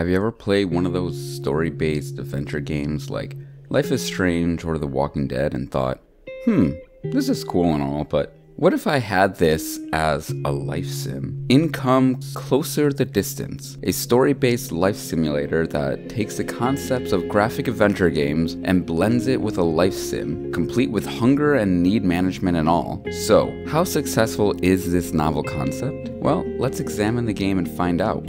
Have you ever played one of those story based adventure games like Life is Strange or The Walking Dead and thought, hmm, this is cool and all, but what if I had this as a life sim? In comes Closer the Distance, a story based life simulator that takes the concepts of graphic adventure games and blends it with a life sim, complete with hunger and need management and all. So, how successful is this novel concept? Well, let's examine the game and find out.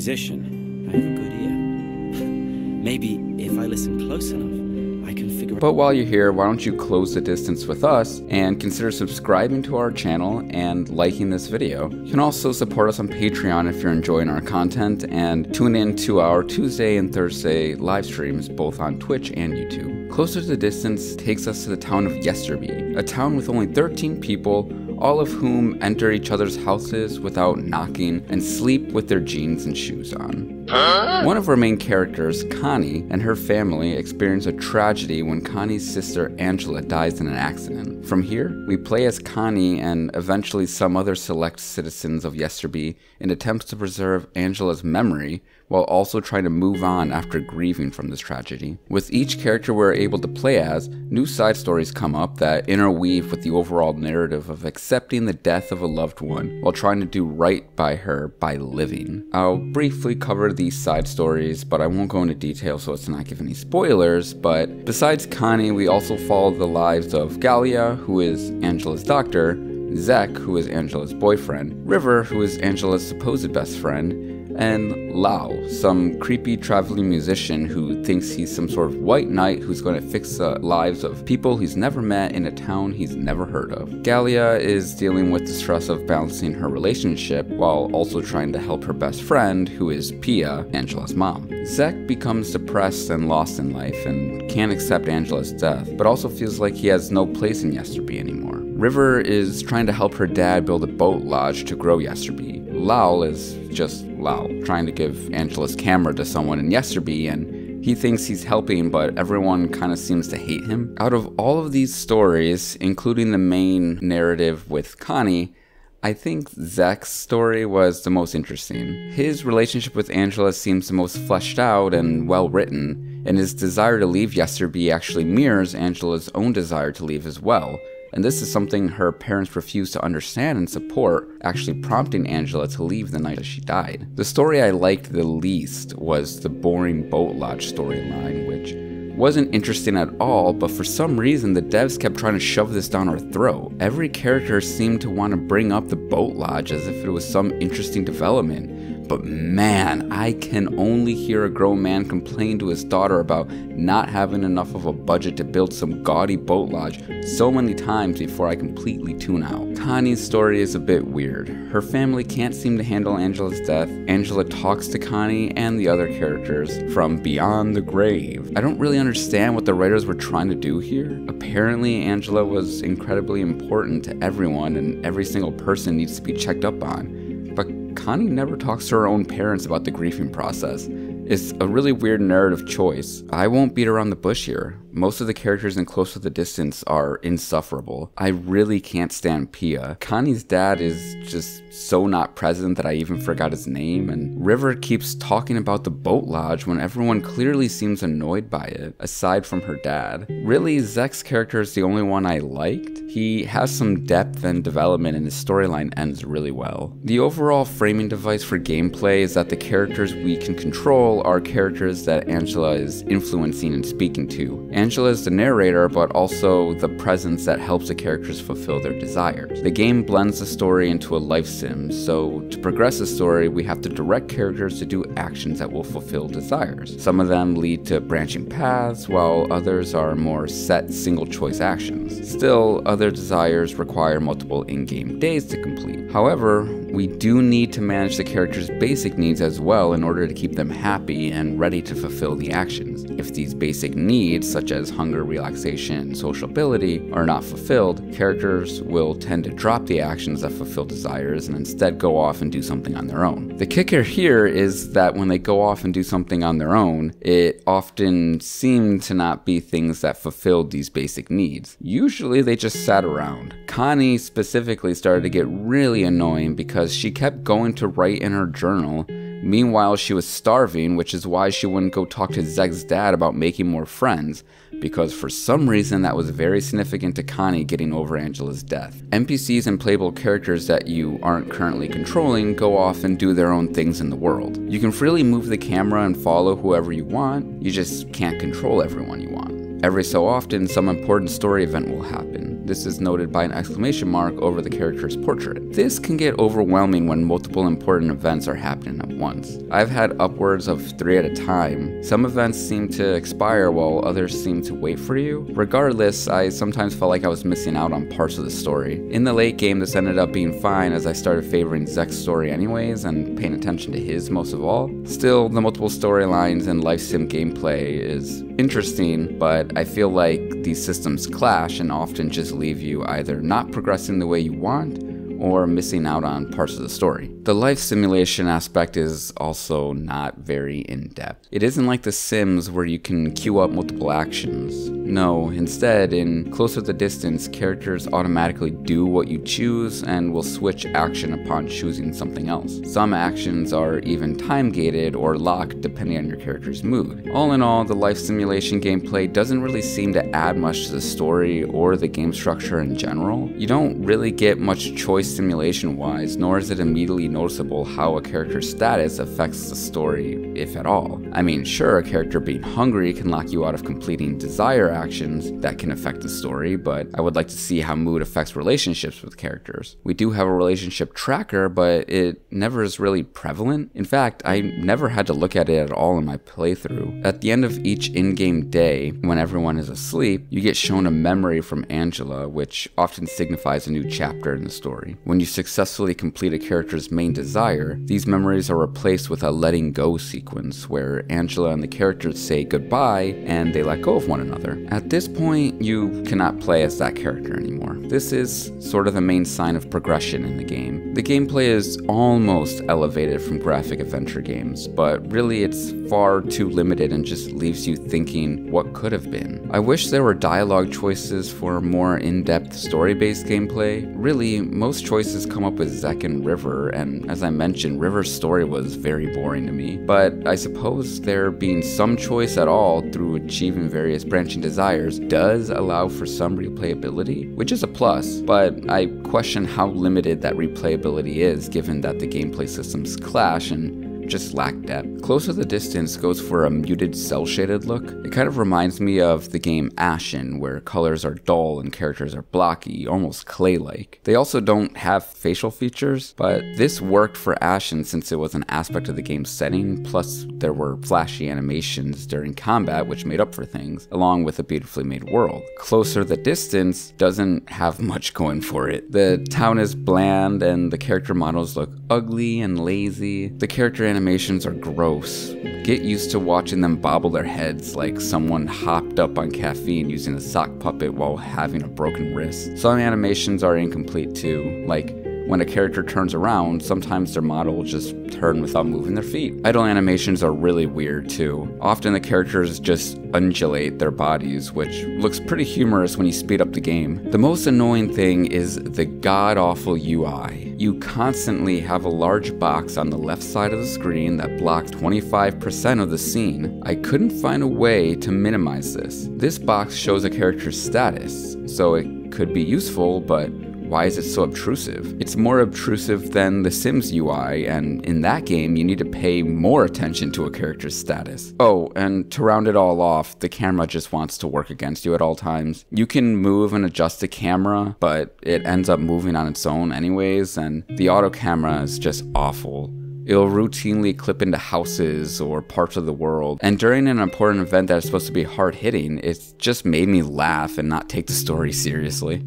Musician, I have a good ear. Maybe if I listen close enough, I can figure out. But while you're here, why don't you close the distance with us and consider subscribing to our channel and liking this video. You can also support us on Patreon if you're enjoying our content and tune in to our Tuesday and Thursday live streams both on Twitch and YouTube. Closer to the Distance takes us to the town of Yesterby, a town with only 13 people all of whom enter each other's houses without knocking and sleep with their jeans and shoes on. One of our main characters, Connie, and her family experience a tragedy when Connie's sister Angela dies in an accident. From here, we play as Connie and eventually some other select citizens of Yesterby in attempts to preserve Angela's memory while also trying to move on after grieving from this tragedy. With each character we're able to play as, new side stories come up that interweave with the overall narrative of accepting the death of a loved one while trying to do right by her by living. I'll briefly cover these side stories, but I won't go into detail so to not give any spoilers, but besides Connie, we also follow the lives of Galia, who is Angela's doctor, Zek, who is Angela's boyfriend, River, who is Angela's supposed best friend, and Lao, some creepy traveling musician who thinks he's some sort of white knight who's going to fix the lives of people he's never met in a town he's never heard of. Galia is dealing with the stress of balancing her relationship while also trying to help her best friend, who is Pia, Angela's mom. Zek becomes depressed and lost in life and can't accept Angela's death, but also feels like he has no place in Yesterby anymore. River is trying to help her dad build a boat lodge to grow Yesterby. Lal is just Lal, trying to give Angela's camera to someone in Yesterby, and he thinks he's helping, but everyone kind of seems to hate him. Out of all of these stories, including the main narrative with Connie, I think Zek's story was the most interesting. His relationship with Angela seems the most fleshed out and well written, and his desire to leave Yesterby actually mirrors Angela's own desire to leave as well and this is something her parents refused to understand and support, actually prompting Angela to leave the night that she died. The story I liked the least was the boring boat lodge storyline, which wasn't interesting at all, but for some reason the devs kept trying to shove this down our throat. Every character seemed to want to bring up the boat lodge as if it was some interesting development but man, I can only hear a grown man complain to his daughter about not having enough of a budget to build some gaudy boat lodge so many times before I completely tune out. Connie's story is a bit weird. Her family can't seem to handle Angela's death. Angela talks to Connie and the other characters from beyond the grave. I don't really understand what the writers were trying to do here. Apparently, Angela was incredibly important to everyone, and every single person needs to be checked up on. But Connie never talks to her own parents about the grieving process. It's a really weird narrative choice. I won't beat around the bush here. Most of the characters in Close to the Distance are insufferable. I really can't stand Pia. Connie's dad is just so not present that I even forgot his name, and River keeps talking about the boat lodge when everyone clearly seems annoyed by it, aside from her dad. Really, Zek's character is the only one I liked. He has some depth and development, and his storyline ends really well. The overall framing device for gameplay is that the characters we can control are characters that Angela is influencing and speaking to. Angela is the narrator, but also the presence that helps the characters fulfill their desires. The game blends the story into a life sim, so to progress the story, we have to direct characters to do actions that will fulfill desires. Some of them lead to branching paths, while others are more set single choice actions. Still, other desires require multiple in game days to complete. However, we do need to manage the character's basic needs as well in order to keep them happy and ready to fulfill the actions. If these basic needs, such as hunger, relaxation, and sociability, are not fulfilled, characters will tend to drop the actions that fulfill desires and instead go off and do something on their own. The kicker here is that when they go off and do something on their own, it often seemed to not be things that fulfilled these basic needs. Usually they just sat around. Connie specifically started to get really annoying because she kept going to write in her journal Meanwhile, she was starving, which is why she wouldn't go talk to Zek's dad about making more friends, because for some reason that was very significant to Connie getting over Angela's death. NPCs and playable characters that you aren't currently controlling go off and do their own things in the world. You can freely move the camera and follow whoever you want, you just can't control everyone you want. Every so often, some important story event will happen. This is noted by an exclamation mark over the character's portrait. This can get overwhelming when multiple important events are happening at once. I've had upwards of three at a time. Some events seem to expire while others seem to wait for you. Regardless, I sometimes felt like I was missing out on parts of the story. In the late game, this ended up being fine as I started favoring Zek's story anyways and paying attention to his most of all. Still, the multiple storylines and life sim gameplay is interesting, but I feel like these systems clash and often just leave you either not progressing the way you want or missing out on parts of the story. The life simulation aspect is also not very in depth. It isn't like The Sims where you can queue up multiple actions. No, instead, in Closer the Distance, characters automatically do what you choose and will switch action upon choosing something else. Some actions are even time gated or locked depending on your character's mood. All in all, the life simulation gameplay doesn't really seem to add much to the story or the game structure in general. You don't really get much choice simulation wise, nor is it immediately noticeable how a character's status affects the story, if at all. I mean, sure, a character being hungry can lock you out of completing desire actions that can affect the story, but I would like to see how mood affects relationships with characters. We do have a relationship tracker, but it never is really prevalent. In fact, I never had to look at it at all in my playthrough. At the end of each in game day, when everyone is asleep, you get shown a memory from Angela, which often signifies a new chapter in the story. When you successfully complete a character's main desire, these memories are replaced with a letting go sequence where Angela and the characters say goodbye and they let go of one another. At this point, you cannot play as that character anymore. This is sort of the main sign of progression in the game. The gameplay is almost elevated from graphic adventure games, but really it's far too limited and just leaves you thinking what could have been. I wish there were dialogue choices for more in depth story based gameplay. Really, most choices come up with Zek and River, and as I mentioned, River's story was very boring to me. But I suppose there being some choice at all through achieving various branching desires does allow for some replayability, which is a plus, but I question how limited that replayability is given that the gameplay systems clash and just lack depth. Closer the Distance goes for a muted cel shaded look. It kind of reminds me of the game Ashen, where colors are dull and characters are blocky, almost clay like. They also don't have facial features, but this worked for Ashen since it was an aspect of the game's setting, plus there were flashy animations during combat which made up for things, along with a beautifully made world. Closer the Distance doesn't have much going for it. The town is bland and the character models look ugly and lazy. The character animations are gross. Get used to watching them bobble their heads like someone hopped up on caffeine using a sock puppet while having a broken wrist. Some animations are incomplete too, like when a character turns around, sometimes their model will just turn without moving their feet. Idle animations are really weird too. Often the characters just undulate their bodies, which looks pretty humorous when you speed up the game. The most annoying thing is the god awful UI. You constantly have a large box on the left side of the screen that blocks 25% of the scene. I couldn't find a way to minimize this. This box shows a character's status, so it could be useful, but why is it so obtrusive? It's more obtrusive than The Sims UI, and in that game, you need to pay more attention to a character's status. Oh, and to round it all off, the camera just wants to work against you at all times. You can move and adjust the camera, but it ends up moving on its own anyways, and the auto camera is just awful. It'll routinely clip into houses or parts of the world. And during an important event that is supposed to be hard hitting, it just made me laugh and not take the story seriously.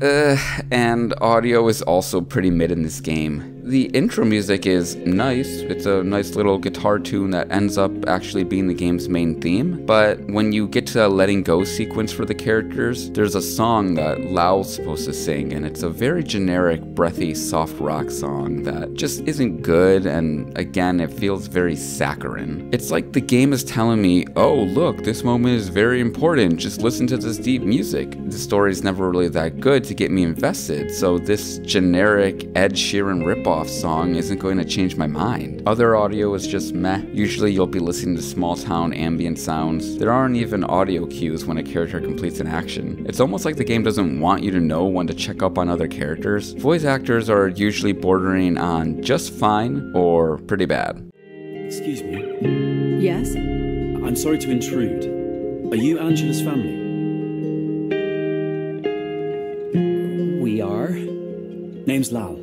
And audio is also pretty mid in this game. The intro music is nice. It's a nice little guitar tune that ends up actually being the game's main theme. But when you get to the letting go sequence for the characters, there's a song that Lao's supposed to sing, and it's a very generic, breathy, soft rock song that just isn't good, and again, it feels very saccharine. It's like the game is telling me, oh, look, this moment is very important, just listen to this deep music. The story's never really that good to get me invested, so this generic Ed Sheeran ripoff off song isn't going to change my mind. Other audio is just meh. Usually you'll be listening to small town ambient sounds. There aren't even audio cues when a character completes an action. It's almost like the game doesn't want you to know when to check up on other characters. Voice actors are usually bordering on just fine or pretty bad. Excuse me. Yes? I'm sorry to intrude. Are you Angela's family? We are. Name's Lao.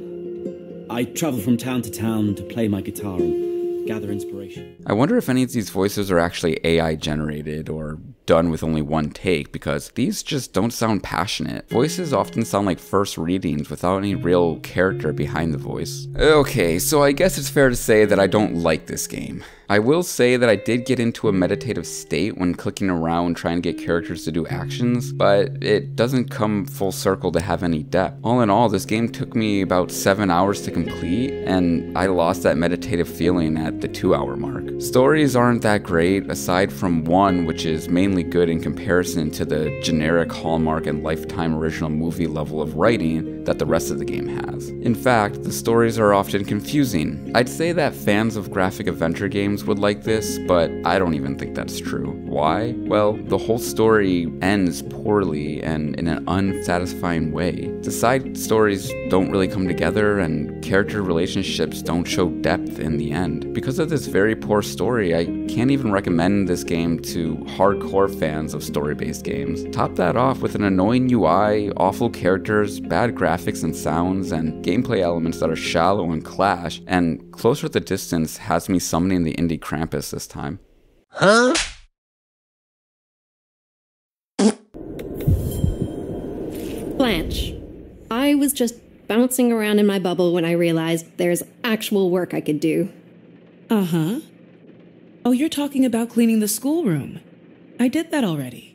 I travel from town to town to play my guitar and gather inspiration. I wonder if any of these voices are actually AI generated or done with only one take because these just don't sound passionate. Voices often sound like first readings without any real character behind the voice. Okay, so I guess it's fair to say that I don't like this game. I will say that I did get into a meditative state when clicking around trying to get characters to do actions, but it doesn't come full circle to have any depth. All in all, this game took me about 7 hours to complete, and I lost that meditative feeling at the 2 hour mark. Stories aren't that great, aside from one which is mainly good in comparison to the generic Hallmark and Lifetime original movie level of writing that the rest of the game has. In fact, the stories are often confusing. I'd say that fans of graphic adventure games would like this, but I don't even think that's true. Why? Well, the whole story ends poorly and in an unsatisfying way. The side stories don't really come together, and character relationships don't show depth in the end. Because of this very poor story, I can't even recommend this game to hardcore fans of story based games. Top that off with an annoying UI, awful characters, bad graphics and sounds, and gameplay elements that are shallow and clash, and Closer at the Distance has me summoning the indie Krampus this time. Huh? Blanche, I was just bouncing around in my bubble when I realized there's actual work I could do. Uh huh. Oh, you're talking about cleaning the schoolroom. I did that already.